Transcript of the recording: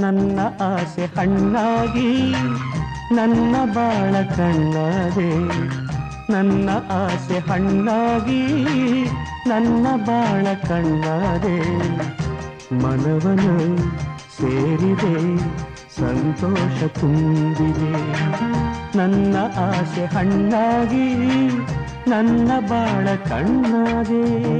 ನನ್ನ ಆಸೆ ಹಣ್ಣಾಗಿ, ನನ್ನ ಬಾಳ ಕಣ್ಣಾದೆ. ನನ್ನ ಆಸೆ ಹಣ್ಣಾಗಿ, ನನ್ನ ಬಾಳ ಕಣ್ಣಾದೆ. ಮನವನು ಸೇರಿದೆ, ಸಂತೋಷ ತುಂಬಿದೆ. ನನ್ನ ಆಸೆ ಹಣ್ಣಾಗಿ, ನನ್ನ ಬಾಳ ಕಣ್ಣಾದೆ.